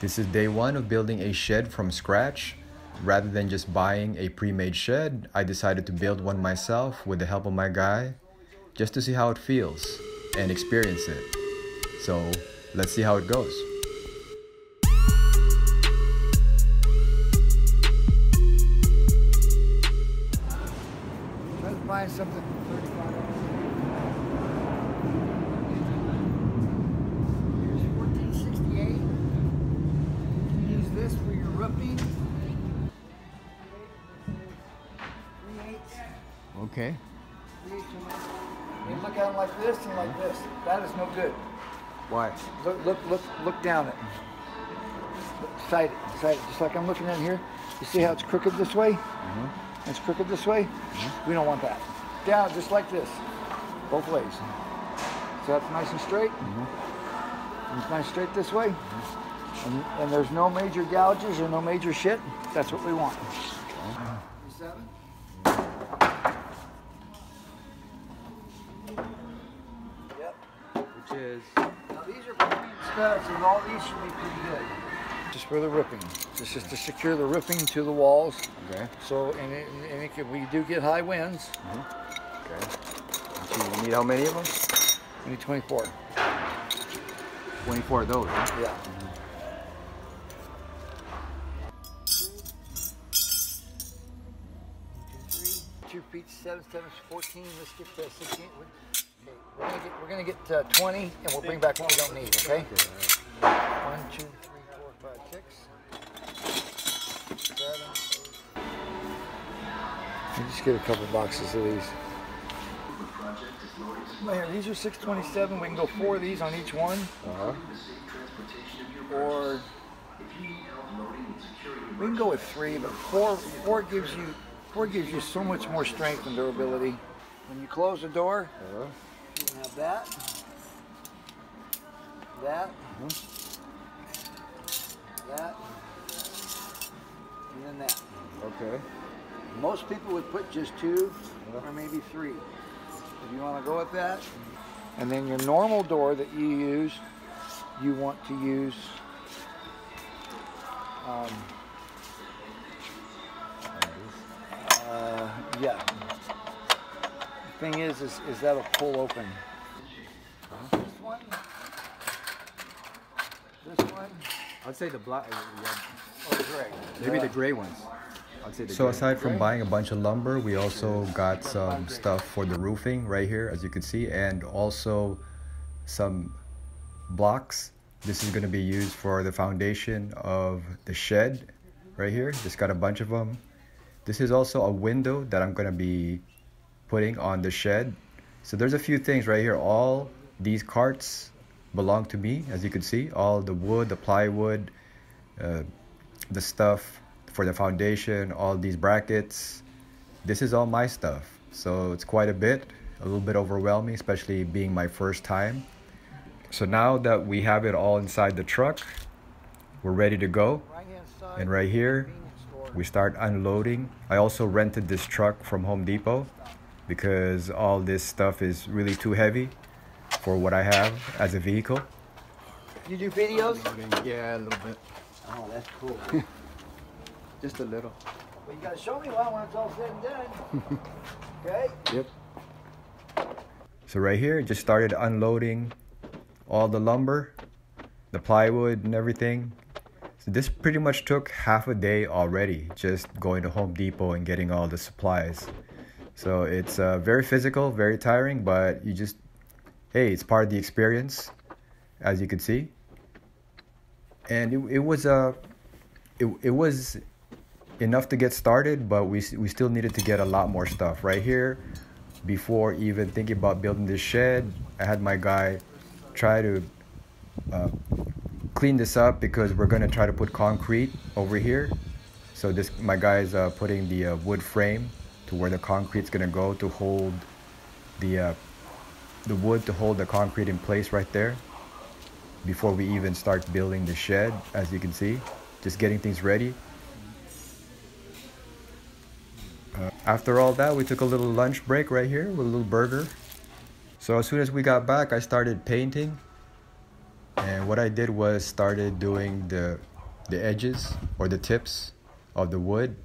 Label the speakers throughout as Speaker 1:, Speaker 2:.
Speaker 1: This is day one of building a shed from scratch. Rather than just buying a pre-made shed, I decided to build one myself with the help of my guy, just to see how it feels and experience it. So let's see how it goes.
Speaker 2: Let's buy something
Speaker 1: Okay.
Speaker 2: You look at them like this and like this. That is no good.
Speaker 1: Why?
Speaker 2: Look, look, look, look down it. Side it, side it, just like I'm looking at here. You see how it's crooked this way? Mm -hmm. It's crooked this way. Mm -hmm. We don't want that. Down, just like this, both ways. So that's nice and straight. And It's nice straight this way. And, and there's no major gouges or no major shit. That's what we want. Seven.
Speaker 1: Is
Speaker 2: Now these are between studs, and all these should be pretty good. Just for the ripping. This is to secure the ripping to the walls.
Speaker 1: okay.
Speaker 2: So, and, it, and it can, we do get high winds.
Speaker 1: Okay. So you need how many of them?
Speaker 2: We need 24.
Speaker 1: 24 of those. Huh?
Speaker 2: Yeah. Two feet, seven, seven, 14. Let's get to 16. We're gonna get, we're gonna get uh, 20, and we'll bring back what we don't need. Okay. One, two, three, four, five, six, seven, just get a couple boxes of these. Here, these are 627. We can go four of these on each one.
Speaker 1: Uh-huh.
Speaker 2: or we can go with three, but four four gives you four gives you so much more strength and durability. When you close the door,
Speaker 1: Uh-huh.
Speaker 2: you that, that, that, and then that.
Speaker 1: Okay.
Speaker 2: Most people would put just two or maybe three. If you want to go with that. And then your normal door that you use, you want to use um, uh, yeah. The thing is, is, is that'll pull open. This one, this one,
Speaker 1: I'd say the black.
Speaker 2: or the gray.
Speaker 1: Maybe the gray ones. I'd say the so aside from buying a bunch of lumber, we also got some stuff for the roofing right here, as you can see, and also some blocks. This is going to be used for the foundation of the shed right here. Just got a bunch of them. This is also a window that I'm going to be putting on the shed. So there's a few things right here. All these carts belong to me, as you can see. All the wood, the plywood, uh, the stuff for the foundation, all these brackets. This is all my stuff. So it's quite a bit, a little bit overwhelming, especially being my first time. So now that we have it all inside the truck, we're ready to go. And right here, we start unloading. I also rented this truck from Home Depot because all this stuff is really too heavy for what I have as a vehicle.
Speaker 2: You do videos?
Speaker 1: Yeah, a little bit.
Speaker 2: Oh, that's cool.
Speaker 1: Just a little.
Speaker 2: well, you gotta show me one when it's all said and done. okay?
Speaker 1: Yep. So right here, just started unloading all the lumber, the plywood and everything. So this pretty much took half a day already, just going to Home Depot and getting all the supplies. So it's uh, very physical, very tiring, but you just, hey, it's part of the experience, as you can see. And it, it was uh, it, it was enough to get started, but we we still needed to get a lot more stuff. Right here, before even thinking about building this shed, I had my guy try to uh, clean this up because we're gonna try to put concrete over here. So this my guy's uh, putting the uh, wood frame to where the concrete's gonna go to hold the uh, the wood to hold the concrete in place right there before we even start building the shed as you can see just getting things ready uh, after all that we took a little lunch break right here with a little burger so as soon as we got back i started painting and what i did was started doing the the edges or the tips of the wood.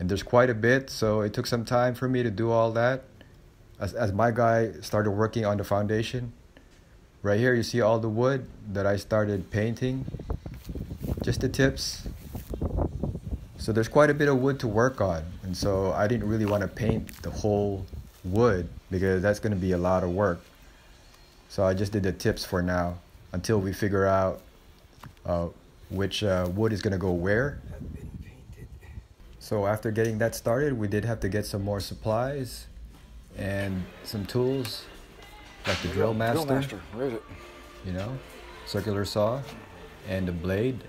Speaker 1: And there's quite a bit, so it took some time for me to do all that. As, as my guy started working on the foundation, right here you see all the wood that I started painting, just the tips. So there's quite a bit of wood to work on. And so I didn't really want to paint the whole wood because that's going to be a lot of work. So I just did the tips for now until we figure out uh, which uh, wood is going to go where. So after getting that started, we did have to get some more supplies and some tools like the drill master,
Speaker 2: Drill master. Where is it?
Speaker 1: you know, circular saw and a blade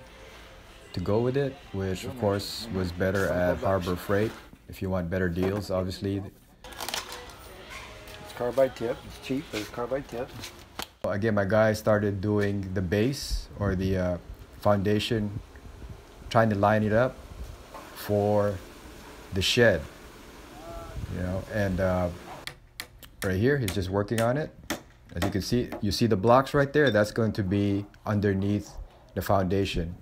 Speaker 1: to go with it, which of course was better at Harbor Freight. If you want better deals, obviously.
Speaker 2: It's carbide tip. It's cheap, but it's carbide tip.
Speaker 1: Again, my guy started doing the base or the uh, foundation, trying to line it up for the shed. You know, and uh, right here, he's just working on it. As you can see, you see the blocks right there. That's going to be underneath the foundation.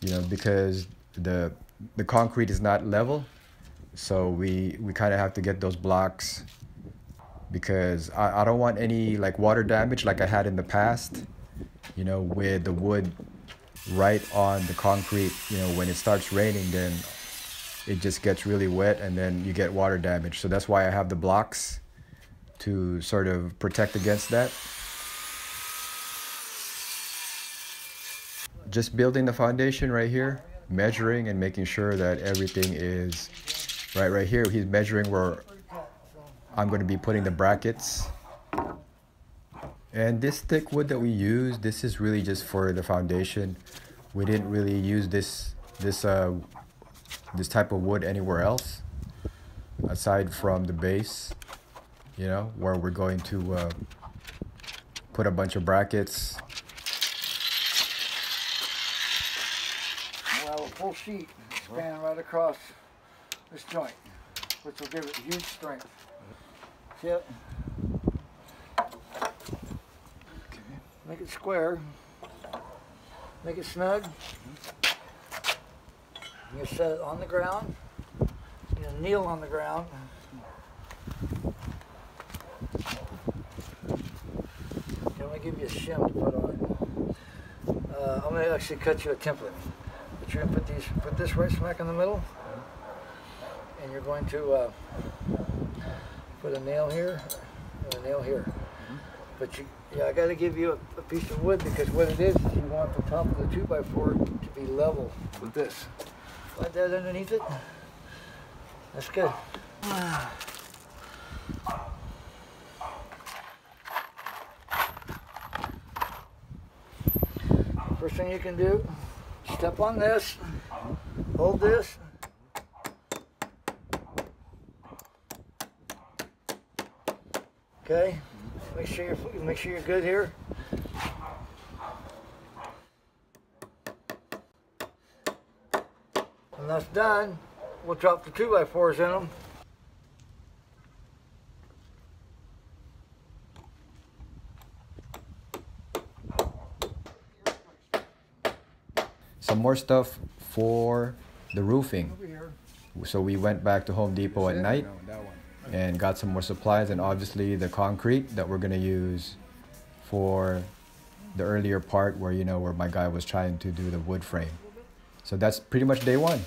Speaker 1: You know, because the the concrete is not level, so we we kind of have to get those blocks because I, I don't want any like water damage like I had in the past. You know, with the wood right on the concrete. You know, when it starts raining, then it just gets really wet and then you get water damage. So that's why I have the blocks to sort of protect against that. Just building the foundation right here, measuring and making sure that everything is right right here. He's measuring where I'm going to be putting the brackets. And this thick wood that we use, this is really just for the foundation. We didn't really use this this uh, this type of wood anywhere else aside from the base you know where we're going to uh, put a bunch of brackets
Speaker 2: We'll have a full sheet spanning right across this joint, which will give it huge strength. See it? Make it square. Make it snug. You set it on the ground. You kneel on the ground. I'm gonna give you a shim to put on. Uh, I'm gonna actually cut you a template. But you're gonna put these, put this right smack in the middle, and you're going to uh, put a nail here and a nail here. But you, yeah, I got to give you a, a piece of wood because what it is, is you want the top of the two by four to be level with this. Slide that underneath it. That's good. First thing you can do, step on this, hold this. Okay, make sure you're make sure you're good here. When that's done, we'll drop the two by fours in them.
Speaker 1: Some more stuff for the roofing. So we went back to home depot at night and got some more supplies and obviously the concrete that we're going to use for the earlier part where you know where my guy was trying to do the wood frame. So that's pretty much day one